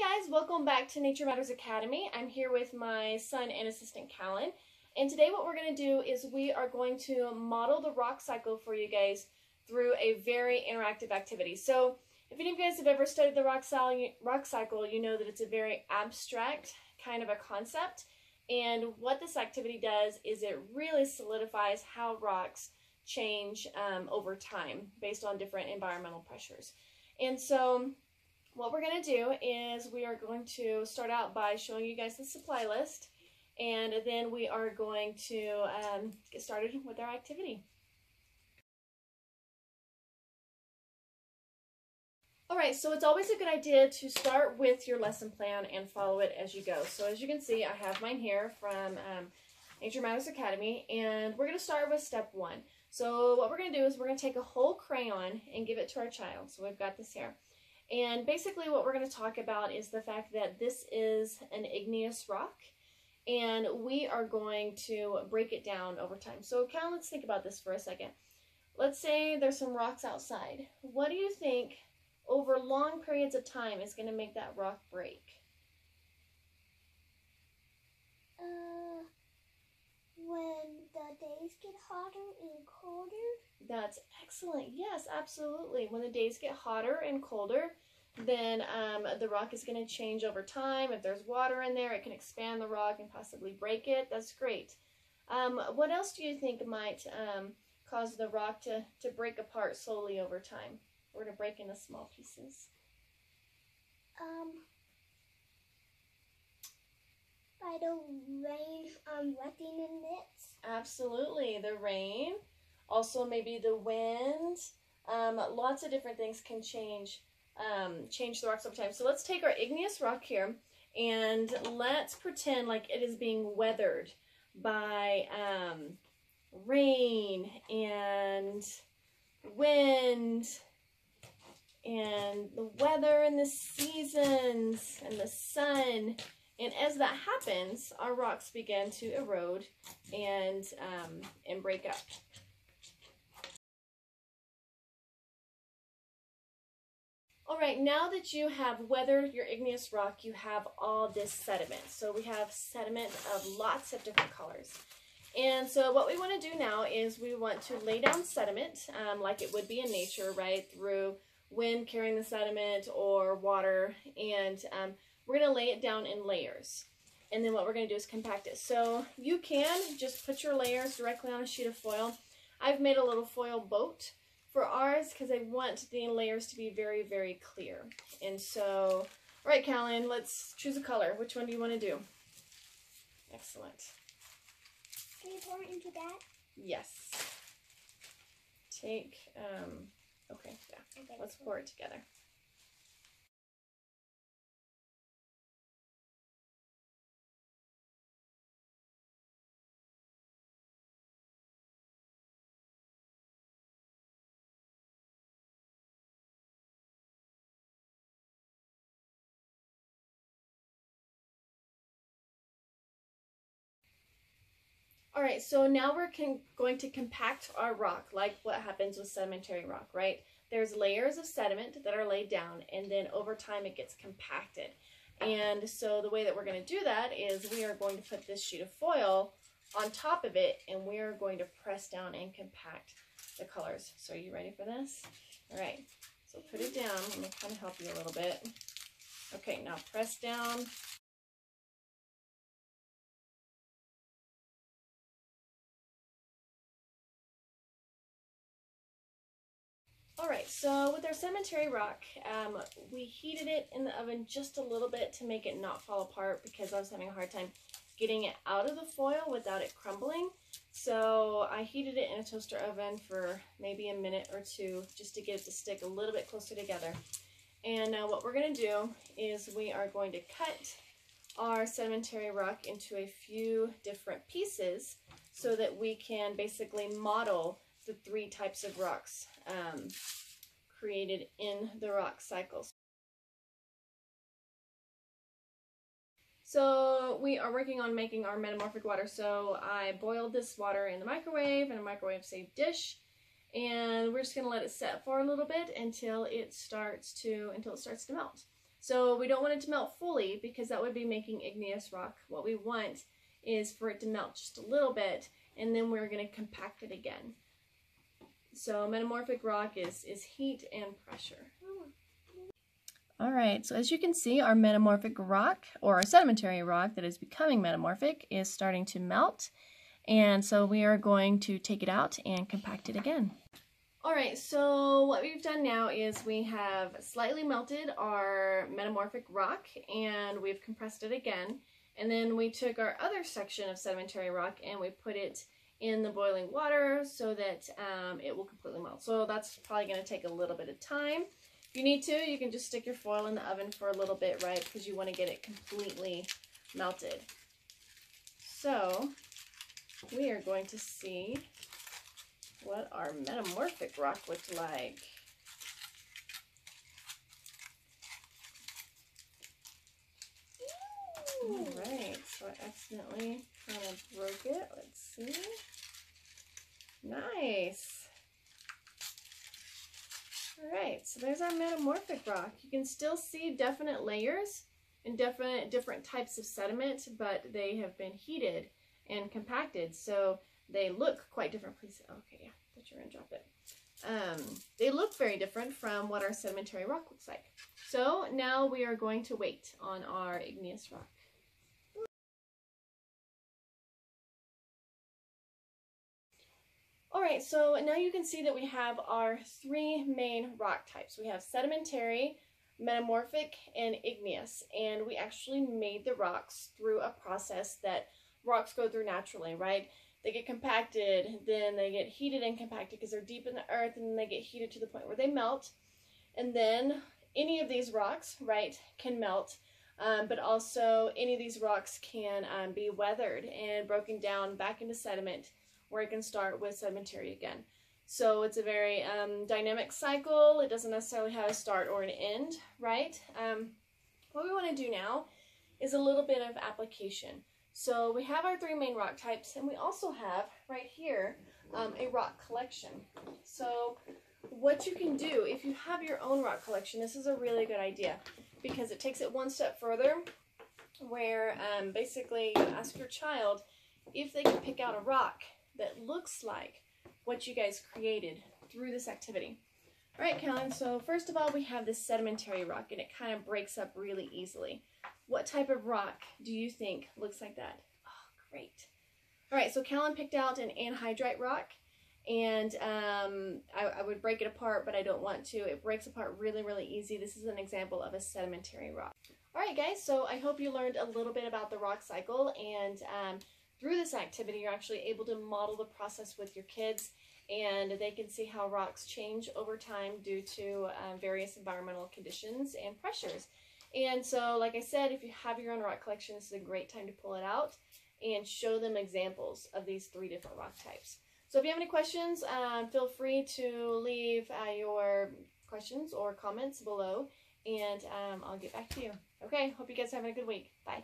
guys, welcome back to Nature Matters Academy. I'm here with my son and assistant Callan. And today what we're going to do is we are going to model the rock cycle for you guys through a very interactive activity. So if any of you guys have ever studied the rock, rock cycle, you know that it's a very abstract kind of a concept. And what this activity does is it really solidifies how rocks change um, over time based on different environmental pressures. And so what we're going to do is we are going to start out by showing you guys the supply list and then we are going to um, get started with our activity. Alright, so it's always a good idea to start with your lesson plan and follow it as you go. So as you can see, I have mine here from um, Nature Matters Academy, and we're going to start with step one. So what we're going to do is we're going to take a whole crayon and give it to our child. So we've got this here. And basically what we're going to talk about is the fact that this is an igneous rock and we are going to break it down over time. So Cal, let's think about this for a second. Let's say there's some rocks outside. What do you think over long periods of time is going to make that rock break? Uh, when the days get hotter and colder? That's excellent. Yes, absolutely. When the days get hotter and colder, then um, the rock is going to change over time. If there's water in there, it can expand the rock and possibly break it. That's great. Um, what else do you think might um, cause the rock to, to break apart slowly over time or to break into small pieces? Um, by the rain um, wetting in it. Absolutely. The rain, also maybe the wind. Um, lots of different things can change um, change the rocks over time. So let's take our igneous rock here and let's pretend like it is being weathered by um, rain and wind and the weather and the seasons and the sun. And as that happens, our rocks begin to erode and, um, and break up. All right, now that you have weathered your igneous rock, you have all this sediment. So we have sediment of lots of different colors. And so what we want to do now is we want to lay down sediment um, like it would be in nature, right, through wind carrying the sediment or water. And um, we're going to lay it down in layers. And then what we're going to do is compact it. So you can just put your layers directly on a sheet of foil. I've made a little foil boat for ours because I want the layers to be very, very clear. And so, all right, Callan, let's choose a color. Which one do you want to do? Excellent. Can you pour it into that? Yes. Take, um, okay, yeah. Okay, let's pour it together. All right, so now we're going to compact our rock like what happens with sedimentary rock, right? There's layers of sediment that are laid down and then over time it gets compacted. And so the way that we're going to do that is we are going to put this sheet of foil on top of it and we are going to press down and compact the colors. So are you ready for this? All right, so put it down. Let me kind of help you a little bit. Okay, now press down All right, so with our sedimentary rock, um, we heated it in the oven just a little bit to make it not fall apart because I was having a hard time getting it out of the foil without it crumbling. So I heated it in a toaster oven for maybe a minute or two just to get it to stick a little bit closer together. And now what we're going to do is we are going to cut our sedimentary rock into a few different pieces so that we can basically model the three types of rocks um, created in the rock cycles. So we are working on making our metamorphic water. So I boiled this water in the microwave in a microwave safe dish. And we're just gonna let it set for a little bit until it starts to until it starts to melt. So we don't want it to melt fully because that would be making igneous rock. What we want is for it to melt just a little bit and then we're going to compact it again. So metamorphic rock is, is heat and pressure. All right, so as you can see, our metamorphic rock, or our sedimentary rock that is becoming metamorphic, is starting to melt. And so we are going to take it out and compact it again. All right, so what we've done now is we have slightly melted our metamorphic rock and we've compressed it again. And then we took our other section of sedimentary rock and we put it in the boiling water so that um, it will completely melt. So that's probably going to take a little bit of time. If you need to, you can just stick your foil in the oven for a little bit, right? Because you want to get it completely melted. So, we are going to see what our metamorphic rock looked like. Alright, so I accidentally kind of broke it. Let's see. Nice. Alright, so there's our metamorphic rock. You can still see definite layers and definite different types of sediment, but they have been heated and compacted, so they look quite different. Please, okay, yeah, thought you were gonna drop it. Um, they look very different from what our sedimentary rock looks like. So now we are going to wait on our igneous rock. All right, so now you can see that we have our three main rock types. We have sedimentary, metamorphic, and igneous. And we actually made the rocks through a process that rocks go through naturally, right? They get compacted, then they get heated and compacted because they're deep in the earth, and then they get heated to the point where they melt. And then any of these rocks, right, can melt. Um, but also any of these rocks can um, be weathered and broken down back into sediment where I can start with sedimentary again. So it's a very um, dynamic cycle. It doesn't necessarily have a start or an end, right? Um, what we want to do now is a little bit of application. So we have our three main rock types, and we also have right here um, a rock collection. So what you can do, if you have your own rock collection, this is a really good idea because it takes it one step further where um, basically you ask your child if they can pick out a rock that looks like what you guys created through this activity. All right, Kellen, so first of all, we have this sedimentary rock, and it kind of breaks up really easily. What type of rock do you think looks like that? Oh, great. All right, so Kellen picked out an anhydrite rock, and um, I, I, would break it apart, but I don't want to. It breaks apart really, really easy. This is an example of a sedimentary rock. All right, guys, so I hope you learned a little bit about the rock cycle, and um, through this activity, you're actually able to model the process with your kids and they can see how rocks change over time due to um, various environmental conditions and pressures. And so, like I said, if you have your own rock collection, this is a great time to pull it out and show them examples of these three different rock types. So if you have any questions, um, feel free to leave uh, your questions or comments below, and um, I'll get back to you. Okay, hope you guys are having a good week. Bye.